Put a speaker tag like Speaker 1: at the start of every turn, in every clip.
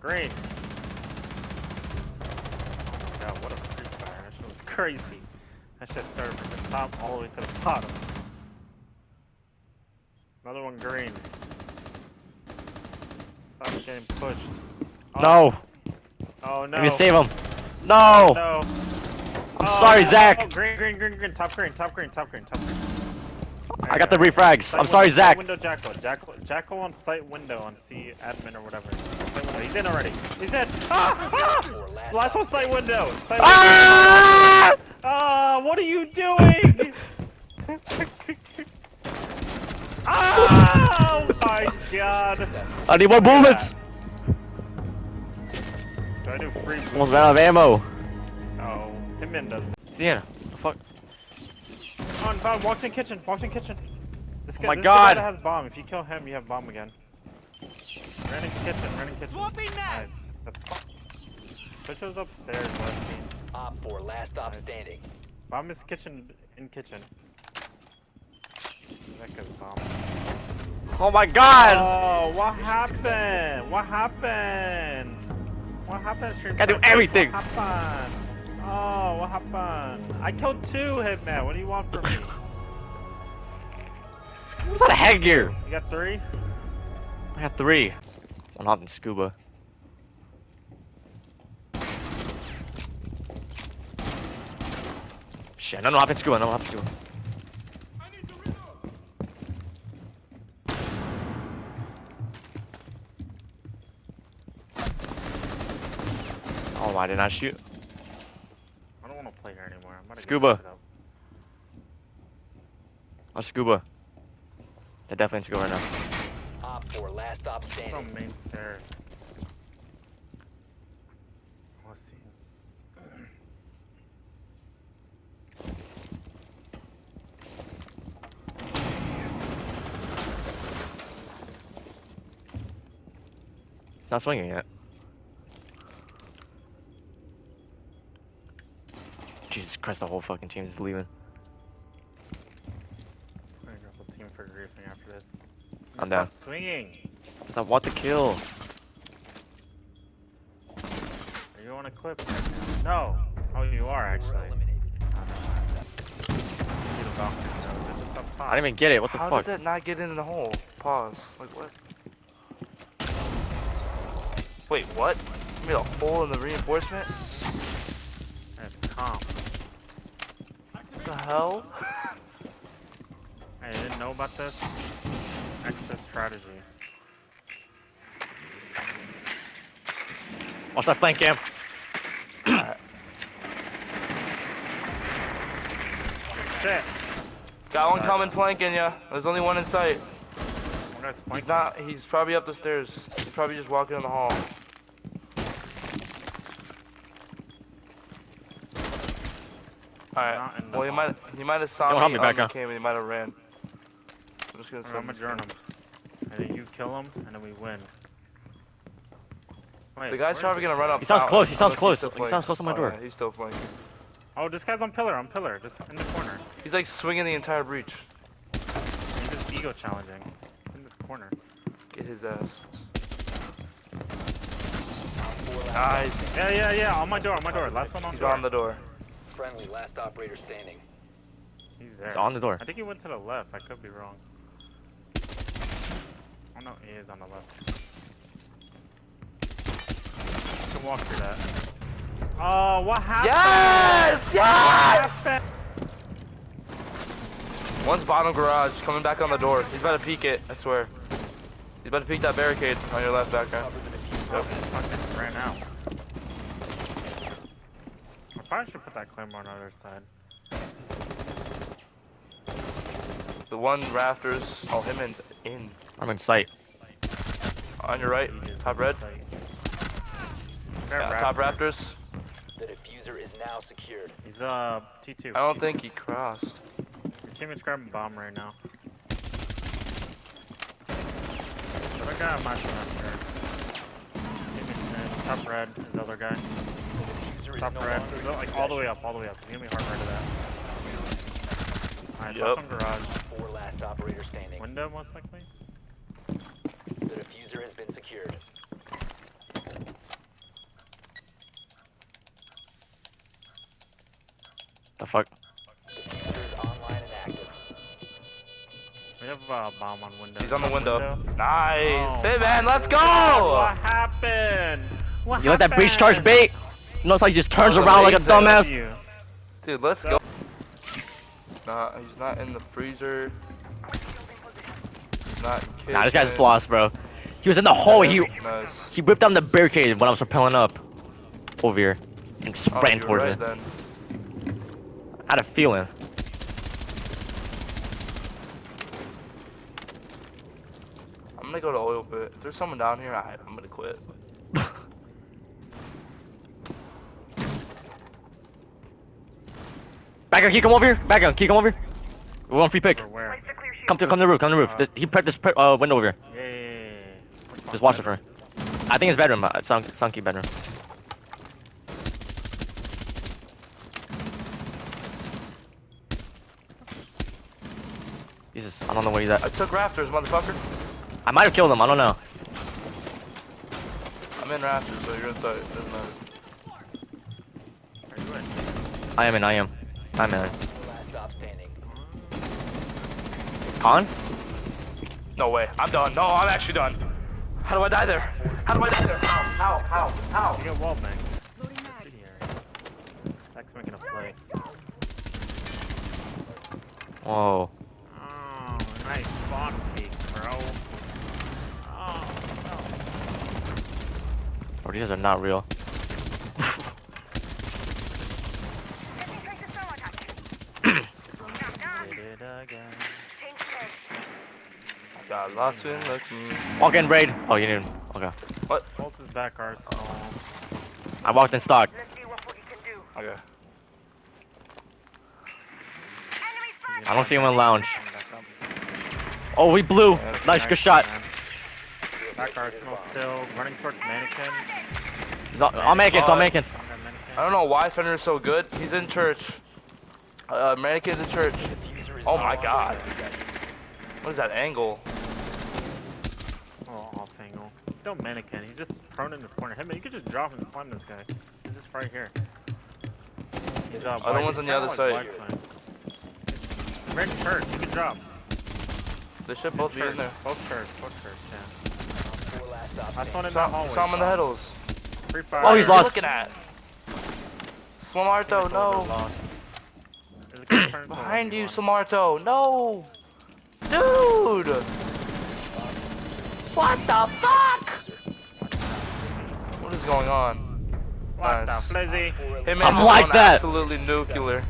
Speaker 1: Green. God, what a free fire. That shit was crazy. That shit started from the top all the way to the bottom. Another one green. Stop getting pushed. Oh,
Speaker 2: No.
Speaker 1: Oh no.
Speaker 2: Let me save him. No.
Speaker 1: No.
Speaker 2: I'm sorry, oh,
Speaker 1: no.
Speaker 2: Zach.
Speaker 1: Oh, green, green, green, green. Top green, top green, top green, top green. There
Speaker 2: I
Speaker 1: you
Speaker 2: got the
Speaker 1: go.
Speaker 2: refrags.
Speaker 1: Site
Speaker 2: I'm sorry,
Speaker 1: window, site
Speaker 2: Zach.
Speaker 1: Window Jacko. Jacko. Jacko on site window on C admin or whatever. He's in already. He's in. Ah! ah! Last one site window. Site
Speaker 2: Ah!
Speaker 1: window. Ah! What are you doing? Ah! Oh my god.
Speaker 2: I need more bullets.
Speaker 1: Do I do free?
Speaker 2: Almost ran out of ammo.
Speaker 1: Oh, Hitman does.
Speaker 2: Sienna. The fuck?
Speaker 1: On, Bob, walked in kitchen, walked in kitchen. This
Speaker 2: Oh
Speaker 1: guy,
Speaker 2: my
Speaker 1: this
Speaker 2: God.
Speaker 1: guy has bomb. If you kill him, you have bomb again. Ran in kitchen, ran in kitchen.
Speaker 3: Swapping
Speaker 1: Nice.
Speaker 3: knives.
Speaker 1: That's bomb. Twitch was upstairs last scene.
Speaker 4: Op 4, last stop
Speaker 1: Nice.
Speaker 4: standing.
Speaker 1: Bomb is kitchen, in kitchen. That guy's bomb.
Speaker 2: Oh my god.
Speaker 1: Oh, what happened? What happened? What happened, Stream
Speaker 2: Gotta do
Speaker 1: Sniper?
Speaker 2: everything.
Speaker 1: Oh, what happened? I killed two Hitman. What do you want from me?
Speaker 2: What's that headgear?
Speaker 1: You got three?
Speaker 2: I got three. One hot in scuba. Shit, no, no, hop in scuba, no, hop in scuba. Oh, why didn't I shoot?
Speaker 1: I don't want to play here anymore. I'm gonna
Speaker 2: Scuba.
Speaker 1: Get.
Speaker 2: Oh, scuba. They're definitely in scuba right now.
Speaker 4: Op 4, last stop
Speaker 1: It's
Speaker 4: standing.
Speaker 1: on main stairs. Let's see.
Speaker 2: It's not swinging yet. Jesus Christ, the whole fucking team is leaving.
Speaker 1: I'm gonna go full team for griefing after this.
Speaker 2: I'm
Speaker 1: Stop
Speaker 2: down.
Speaker 1: Swinging.
Speaker 2: So I want the kill.
Speaker 1: Are you on a clip right now? No. Oh, you are actually.
Speaker 4: We're eliminated.
Speaker 1: You the balcony, though. They're just up top.
Speaker 2: I didn't even get it. What the
Speaker 5: How
Speaker 2: fuck?
Speaker 5: did that not get in the hole? Pause. Like what? Wait, what? You made a hole in the reinforcement?
Speaker 1: That's calm.
Speaker 5: What the hell?
Speaker 1: Hey, you didn't know about this? Extra strategy.
Speaker 2: Watch that flank cam.
Speaker 1: Shit.
Speaker 5: Got one
Speaker 1: Sorry.
Speaker 5: coming flanking ya. There's only one in sight. He's not. He's probably up the stairs. He's probably just walking in the hall. Alright.
Speaker 1: Not in the
Speaker 5: Well, he might. He might have saw
Speaker 2: Don't
Speaker 5: me.
Speaker 2: help me back up.
Speaker 5: Came and he might have ran. I'm just gonna.
Speaker 1: I'm gonna
Speaker 5: send this
Speaker 1: adjourn
Speaker 5: guy.
Speaker 1: him. And then you kill him, and then we win. Wait,
Speaker 5: The guy's probably gonna run
Speaker 1: guy?
Speaker 5: up.
Speaker 2: He sounds
Speaker 5: out,
Speaker 2: close, he sounds close.
Speaker 5: still
Speaker 2: He sounds close to my
Speaker 5: Oh,
Speaker 2: door.
Speaker 5: yeah, he's still flanking.
Speaker 1: Oh, this guy's on pillar, on pillar, just in the corner.
Speaker 5: He's like swinging the entire breach.
Speaker 1: He's just ego challenging. He's in this corner.
Speaker 5: Get his ass.
Speaker 4: Op 4, last
Speaker 5: Nice.
Speaker 1: Yeah, yeah, yeah, on my door, on my door. Last one on
Speaker 5: He's
Speaker 1: door.
Speaker 5: on the door.
Speaker 4: Friendly, last operator standing.
Speaker 1: He's there.
Speaker 2: He's on the door.
Speaker 1: I think he went to the left. I could be wrong. Oh no, he is on the left. You can walk through that. Oh, what happened?
Speaker 5: Yes!
Speaker 1: What
Speaker 5: Yes!
Speaker 1: happened?
Speaker 5: One's bottom garage, coming back on the door. He's about to peek it, I swear. He's about to peek that barricade on your left back
Speaker 4: Cover the.
Speaker 1: Oh, he fucking ran out. I probably should put that claymore on the other side.
Speaker 5: The one rafters. Oh, him and in.
Speaker 2: I'm in sight.
Speaker 5: On your right, top red. Yeah,
Speaker 1: Got
Speaker 5: top rafters.
Speaker 4: The diffuser is now secured.
Speaker 1: He's uh T2.
Speaker 5: I don't think he crossed.
Speaker 1: Your teammate's grabbing bomb right now. The other guy, I'm not sure. I'm sure. Teammate's in, top red, his other guy. Top
Speaker 4: no
Speaker 1: correct.
Speaker 4: Longer,
Speaker 1: like all the way up, all the way up. It's gonna be hard right to that. Alright, yep. some garage.
Speaker 4: Four last operator standing.
Speaker 1: Window most likely.
Speaker 4: The diffuser has been secured. The
Speaker 1: fuck? have a bomb on window.
Speaker 5: He's on the window.
Speaker 1: window.
Speaker 5: Nice.
Speaker 1: Oh,
Speaker 5: hey man, let's go!
Speaker 1: What happened? What
Speaker 2: you happened? let that breach charge
Speaker 1: bait
Speaker 2: bait? Notice how he just turns
Speaker 5: That was
Speaker 2: around like a dumbass?
Speaker 5: Dude, let's go. Nah, he's not in the freezer. He's not in
Speaker 2: Nah, this guy's lost, bro. He was in the hole. He
Speaker 5: Nice.
Speaker 2: he whipped down the barricade when I was rappelling up over here and just
Speaker 5: Oh,
Speaker 2: ran
Speaker 5: you
Speaker 2: towards
Speaker 5: right
Speaker 2: it.
Speaker 5: then.
Speaker 2: I had a feeling.
Speaker 5: I'm gonna go to oil pit. If there's someone down here, I, I'm gonna quit.
Speaker 2: Backer, can you come over here? Backer, can you come over here? We want free pick.
Speaker 1: Where?
Speaker 2: Come to come to the roof. Come to the roof.
Speaker 1: Uh,
Speaker 2: This, he put this put, uh, window over here.
Speaker 1: Yeah, yeah, yeah, yeah.
Speaker 2: Just watch it for me. I think it's bedroom. Uh, Sunk, sunky bedroom. Jesus, I don't know where he's at.
Speaker 5: I
Speaker 2: at.
Speaker 5: took rafters, motherfucker.
Speaker 2: I might have killed him. I don't know.
Speaker 5: I'm in rafters, so you're inside. It doesn't matter.
Speaker 1: Are you in?
Speaker 2: I am in. I am. I'm in.
Speaker 4: Last.
Speaker 2: Con?
Speaker 5: No way. I'm done. No, I'm actually done. How do I die there? How do I die there? How? How? How?
Speaker 1: You get wall bang. Zach's making a play.
Speaker 2: Whoa.
Speaker 1: Oh, nice spawn peek, bro. Oh,
Speaker 2: Bro, oh, these are not real.
Speaker 1: no. Did it again.
Speaker 5: Got lost in the.
Speaker 2: Walk in, raid. Oh, you need. Okay.
Speaker 1: Pulse is back, Arsenal.
Speaker 2: I walked in stock. Let's see what we can do.
Speaker 5: Okay.
Speaker 2: I don't see him in lounge. Oh, we blew.
Speaker 5: Yeah,
Speaker 2: Nice, good shot.
Speaker 1: man. Back Arsenal still running towards mannequin.
Speaker 2: He's on, on mannequins, on
Speaker 5: Uh,
Speaker 2: mannequins.
Speaker 1: On that.
Speaker 5: I don't know why Fender is so good. He's in church. Uh, mannequin's in church.
Speaker 4: Diffuser is
Speaker 5: Oh my God. What is that angle?
Speaker 1: Oh, off angle. He's still mannequin. He's just prone in this corner. Hey man, you could just drop and slam this guy. He's just right here. He's uh,
Speaker 5: Other
Speaker 1: wide-
Speaker 5: one's
Speaker 1: he's
Speaker 5: on the other
Speaker 1: like
Speaker 5: side.
Speaker 1: wide swing. We're in church. You can drop.
Speaker 5: They should both be in there.
Speaker 1: Both church. Both church. Yeah.
Speaker 4: Four last stop
Speaker 1: Last one in the
Speaker 5: Saw,
Speaker 1: hallway.
Speaker 5: saw him in the
Speaker 1: Saw
Speaker 5: headles.
Speaker 1: Free fire.
Speaker 2: Oh, he's
Speaker 5: What are you
Speaker 2: lost.
Speaker 5: looking at? Smarto, no.
Speaker 1: There's a guy turning to
Speaker 5: Behind you. Samarto. No. Dude. What the fuck? What is going on?
Speaker 1: What the flizzy?
Speaker 5: Hey man,
Speaker 2: I'm like that.
Speaker 5: Absolutely nuclear.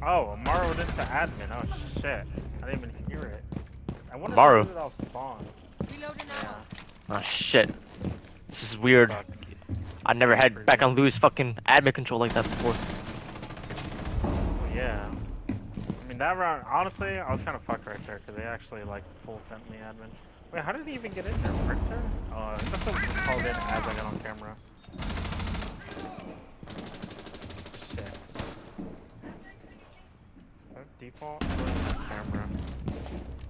Speaker 1: Oh, Amaru went into admin. Oh shit. I didn't even hear it. I wonder
Speaker 2: Amaru.
Speaker 1: if it off spawn. Yeah,
Speaker 2: Oh shit. This is weird.
Speaker 1: sucks.
Speaker 2: I never had back on Louis fucking admin control like that before.
Speaker 1: Yeah. I mean, that round, honestly, I was kind of fucked right there because they actually, like, full sent me admin. Wait, how did he even get in there? Printer? Oh, that's what called in as I got on camera. Shit. Default? Camera?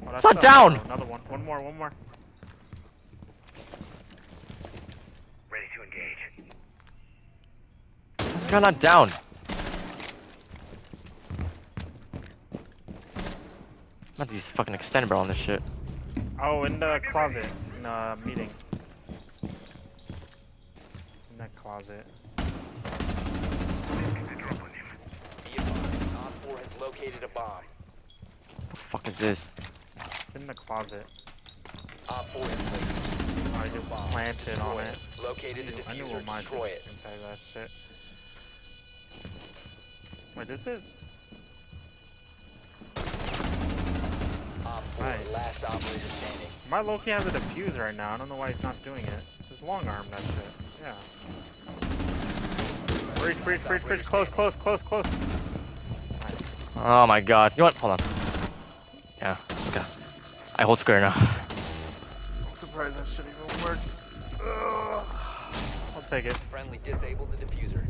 Speaker 1: Oh, that's
Speaker 2: not down!
Speaker 1: Another one. One more, one more.
Speaker 2: This guy not down. i'm Not these fucking extended barrel on this shit.
Speaker 1: Oh, in the closet. In the meeting. In that closet.
Speaker 4: Be advised, Op 4 has located a bomb.
Speaker 2: What the fuck is this?
Speaker 1: In the closet.
Speaker 4: Op 4 has placed
Speaker 1: Oh, I just planted on it.
Speaker 4: Located the
Speaker 1: I knew
Speaker 4: diffuser.
Speaker 1: what my
Speaker 4: Destroy it.
Speaker 1: inside that shit. Wait, this is.
Speaker 4: Op 4,
Speaker 1: Nice.
Speaker 4: last operator standing.
Speaker 1: My Loki has a diffuse right now. I don't know why he's not doing it. Just long arm that shit. Yeah. Reach, reach, reach, reach. Close, close, close, close. Nice.
Speaker 2: Oh my god. You know what? Hold on. Yeah. Okay. I hold square now.
Speaker 5: I'm surprised that shit even worked.
Speaker 1: I'll take it.
Speaker 4: Friendly disabled the diffuser.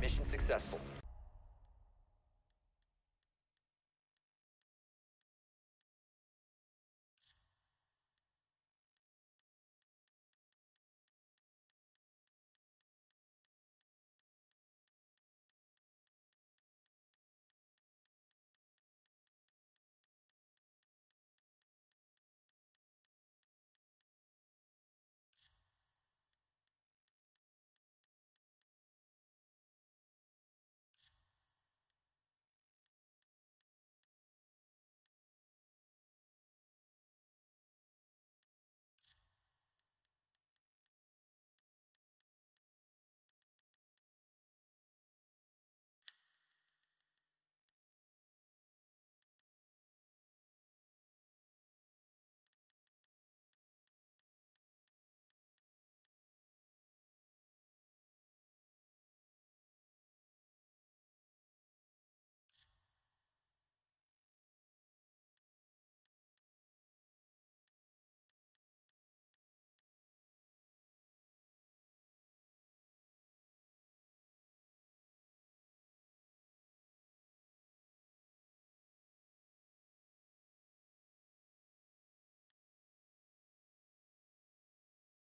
Speaker 4: Mission successful.